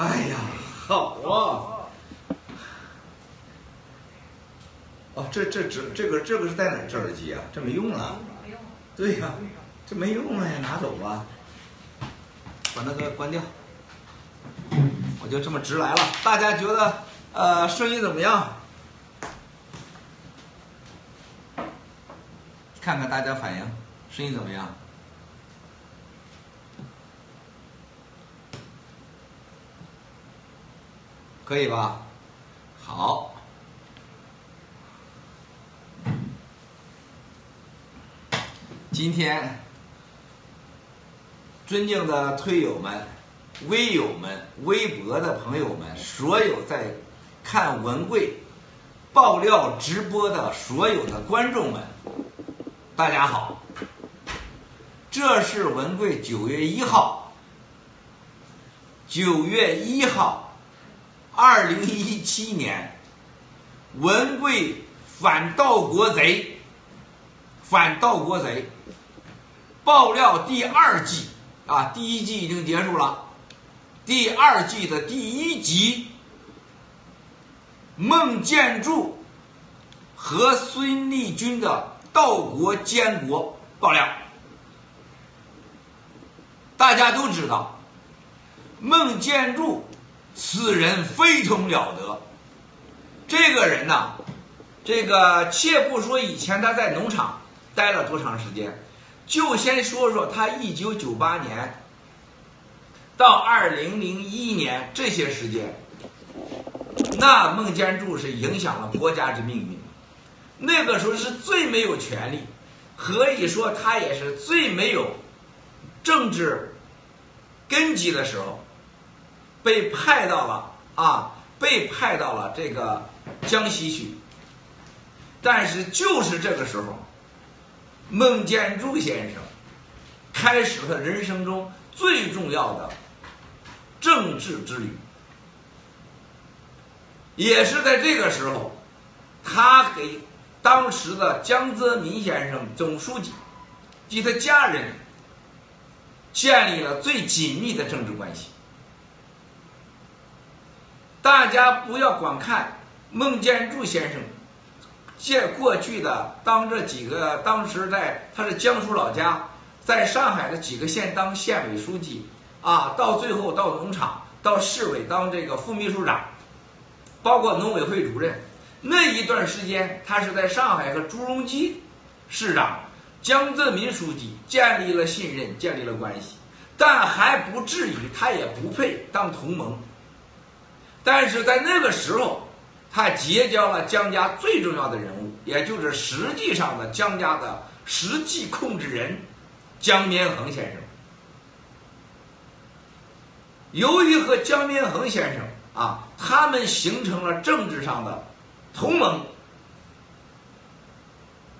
哎呀，好啊！哦，这这这这个这个是在哪？这耳机啊？这没用了。对呀、这没用了呀，拿走吧。把那个关掉。我就这么直来了，大家觉得呃声音怎么样？看看大家反应，声音怎么样？可以吧？好。今天，尊敬的推友们、微友们、微博的朋友们，所有在看文贵爆料直播的所有的观众们，大家好。这是文贵九月一号，九月一号，二零一七年，文贵反盗国贼，反盗国贼。爆料第二季啊，第一季已经结束了，第二季的第一集，孟建柱和孙立军的盗国奸国爆料。大家都知道，孟建柱此人非同了得。这个人呐，这个且不说以前他在农场待了多长时间。就先说说他一九九八年到二零零一年这些时间，那孟建柱是影响了国家之命运。那个时候是最没有权利，可以说他也是最没有政治根基的时候，被派到了啊，被派到了这个江西去。但是就是这个时候。孟建柱先生开始了人生中最重要的政治之旅，也是在这个时候，他给当时的江泽民先生总书记及他家人建立了最紧密的政治关系。大家不要光看孟建柱先生。借过去的当这几个，当时在他是江苏老家，在上海的几个县当县委书记啊，到最后到农场，到市委当这个副秘书长，包括农委会主任。那一段时间，他是在上海和朱镕基市长、江泽民书记建立了信任，建立了关系，但还不至于他也不配当同盟。但是在那个时候。他结交了江家最重要的人物，也就是实际上的江家的实际控制人江绵恒先生。由于和江绵恒先生啊，他们形成了政治上的同盟，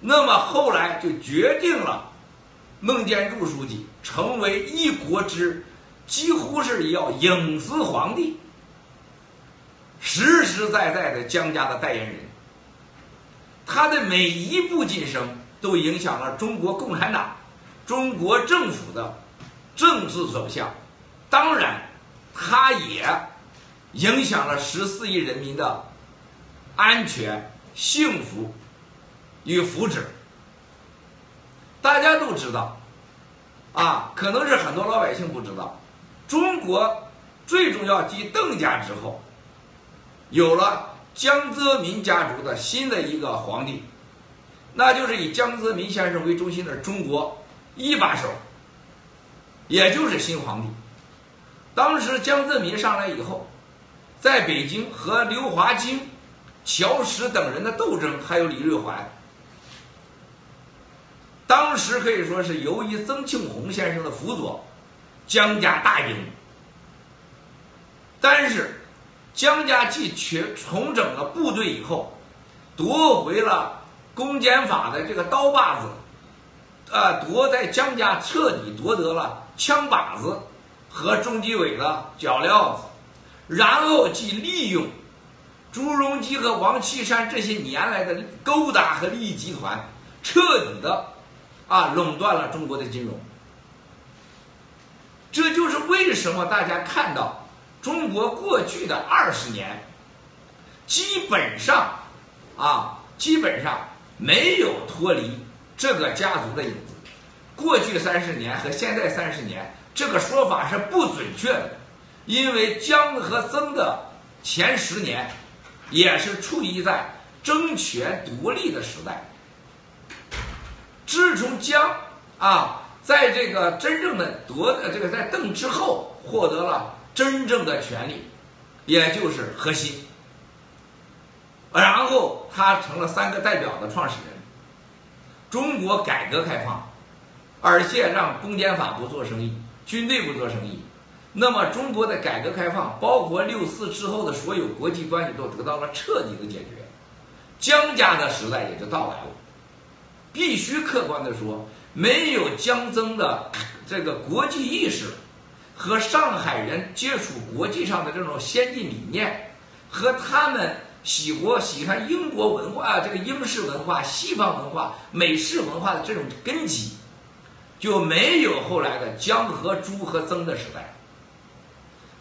那么后来就决定了孟建柱书记成为一国之几乎是要影子皇帝。实实在在的江家的代言人，他的每一步晋升都影响了中国共产党、中国政府的政治走向，当然，他也影响了十四亿人民的安全、幸福与福祉。大家都知道，啊，可能是很多老百姓不知道，中国最重要继邓家之后。有了江泽民家族的新的一个皇帝，那就是以江泽民先生为中心的中国一把手，也就是新皇帝。当时江泽民上来以后，在北京和刘华清、乔石等人的斗争，还有李瑞环，当时可以说是由于曾庆红先生的辅佐，江家大赢。但是江家继全重整了部队以后，夺回了公检法的这个刀把子，呃，夺在江家彻底夺得了枪把子和中纪委的脚镣子，然后即利用朱镕基和王岐山这些年来的勾搭和利益集团，彻底的啊垄断了中国的金融。这就是为什么大家看到中国过去的二十年，基本上啊，基本上没有脱离这个家族的影子。过去三十年和现在三十年，这个说法是不准确的，因为姜和曾的前十年也是处于在争权夺利的时代。自从姜啊，在这个真正的夺的这个在邓之后获得了真正的权利，也就是核心，然后他成了三个代表的创始人。中国改革开放，而且让公检法不做生意，军队不做生意，那么中国的改革开放，包括六四之后的所有国际关系都得到了彻底的解决，江家的时代也就到来了。必须客观的说，没有江曾的这个国际意识和上海人接触国际上的这种先进理念，和他们喜国喜欢英国文化、这个英式文化、西方文化、美式文化的这种根基，就没有后来的江和朱和曾的时代。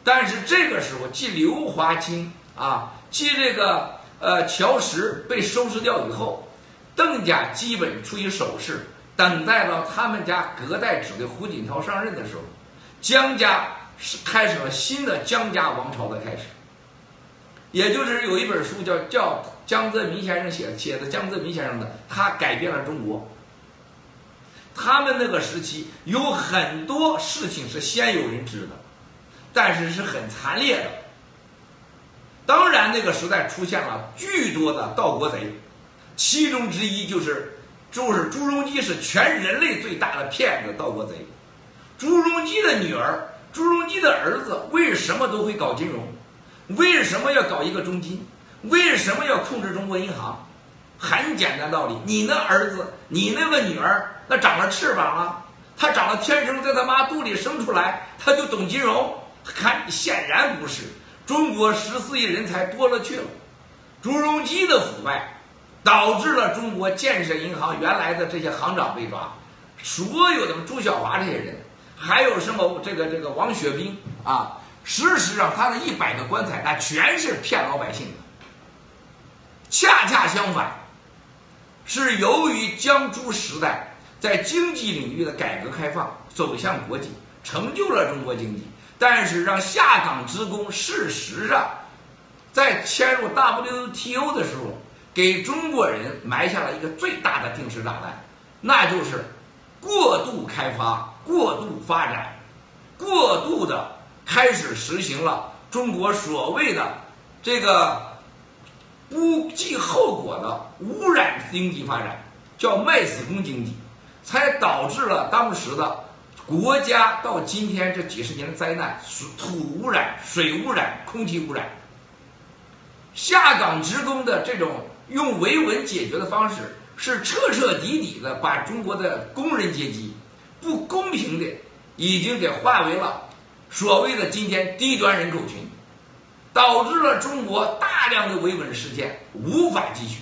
但是这个时候，继刘华清啊，继这个呃乔石被收拾掉以后。邓家基本处于守势，等待到他们家隔代子的胡锦涛上任的时候，姜家是开始了新的姜家王朝的开始。也就是有一本书叫叫江泽民先生写写的江泽民先生的，他改变了中国。他们那个时期有很多事情是先有人知的，但是是很惨烈的。当然，那个时代出现了巨多的盗国贼。其中之一就是，就是朱镕基是全人类最大的骗子、盗国贼。朱镕基的女儿、朱镕基的儿子为什么都会搞金融？为什么要搞一个中金？为什么要控制中国银行？很简单道理，你那儿子、你那个女儿，那长了翅膀了，他长了天生在他妈肚里生出来，他就懂金融？看，显然不是。中国十四亿人才多了去了，朱镕基的腐败。导致了中国建设银行原来的这些行长被抓，所有的朱晓华这些人，还有什么这个这个王雪冰啊，事实上他的一百个棺材那全是骗老百姓的。恰恰相反，是由于江珠时代在经济领域的改革开放走向国际，成就了中国经济，但是让下岗职工事实上在迁入 WTO 的时候。给中国人埋下了一个最大的定时炸弹，那就是过度开发、过度发展、过度的开始实行了中国所谓的这个不计后果的污染经济发展，叫卖死工经济，才导致了当时的国家到今天这几十年的灾难：土污染、水污染、空气污染。下岗职工的这种。用维稳解决的方式是彻彻底底的把中国的工人阶级不公平的已经给划为了所谓的今天低端人口群，导致了中国大量的维稳事件无法继续，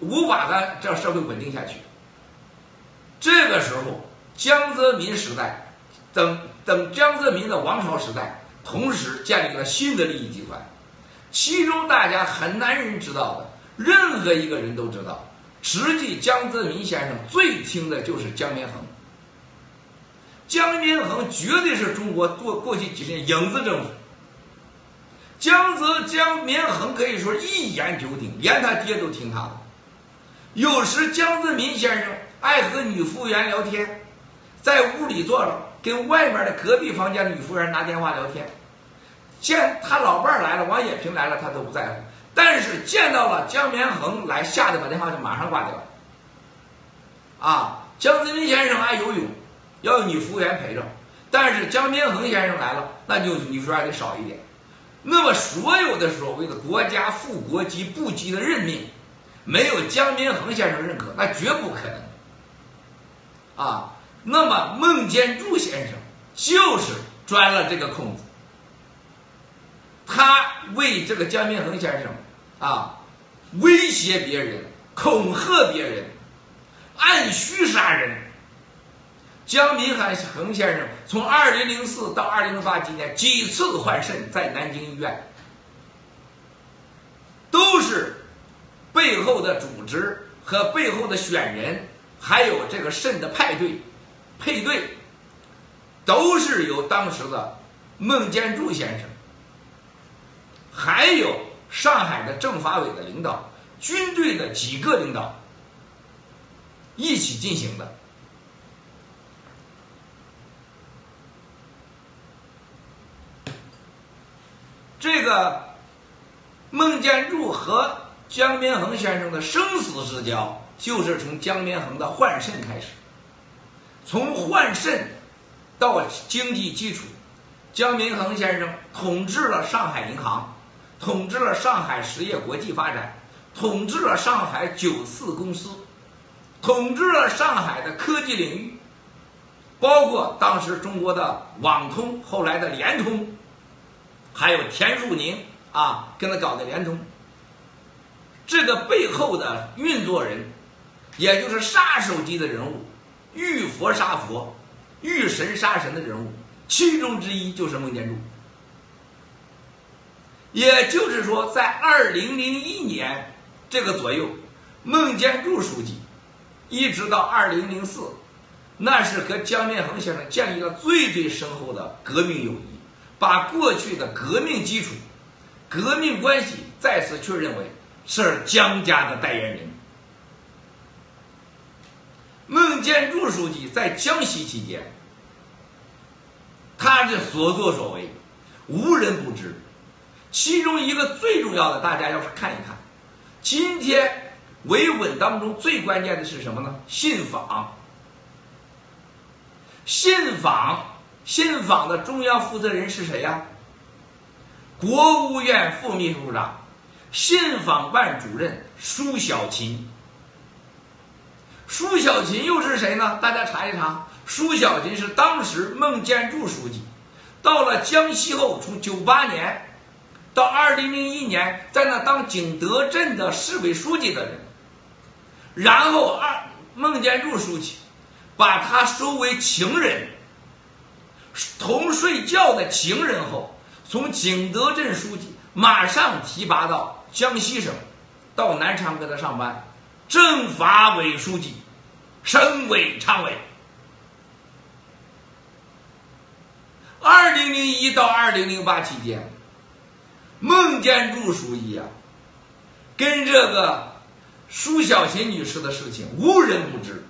无法的让社会稳定下去。这个时候，江泽民时代等等江泽民的王朝时代，同时建立了新的利益集团，其中大家很难人知道的。任何一个人都知道，实际江泽民先生最听的就是江绵恒。江绵恒绝对是中国过过去几十年影子政府。江泽江绵恒可以说一言九鼎，连他爹都听他的。有时江泽民先生爱和女服务员聊天，在屋里坐着跟外面的隔壁房间的女服务员拿电话聊天。见他老伴来了，王野平来了，他都不在乎。但是见到了江绵恒来，吓得把电话就马上挂掉。啊，江泽民先生爱游泳，要有女服务员陪着。但是江绵恒先生来了，那就女服务员得少一点。那么所有的所谓的国家副国级部级的任命，没有江绵恒先生认可，那绝不可能。啊，那么孟建柱先生就是钻了这个空子，他为这个江绵恒先生。啊，威胁别人，恐吓别人，按需杀人，江民恒先生从2004到2008几年几次换肾，在南京医院，都是背后的组织和背后的选人，还有这个肾的派对、配对，都是由当时的孟建柱先生，还有上海的政法委的领导、军队的几个领导一起进行的。这个孟建柱和江民恒先生的生死之交，就是从江民恒的换肾开始。从换肾到经济基础，江民恒先生统治了上海银行，统治了上海实业国际发展，统治了上海九四公司，统治了上海的科技领域，包括当时中国的网通，后来的联通。还有田树宁啊，跟他搞的联通，这个背后的运作人，也就是杀手级的人物，遇佛杀佛，遇神杀神的人物，其中之一就是孟建柱。也就是说，在二零零一年这个左右，孟建柱书记一直到二零零四，那是和江建恒先生建立了最最深厚的革命友谊。把过去的革命基础、革命关系再次确认为是江家的代言人。孟建柱书记在江西期间，他的所作所为无人不知。其中一个最重要的，大家要是看一看，今天维稳当中最关键的是什么呢？信访，信访。信访的中央负责人是谁呀？国务院副秘书长、信访办主任舒小琴。舒小琴又是谁呢？大家查一查，舒小琴是当时孟建柱书记到了江西后，从九八年到二零零一年，在那当景德镇的市委书记的人。然后二孟建柱书记把他收为情人。同睡觉的情人后，从景德镇书记马上提拔到江西省，到南昌给他上班，政法委书记，省委常委。二零零一到二零零八期间，孟建柱书记啊，跟这个舒小琴女士的事情无人不知。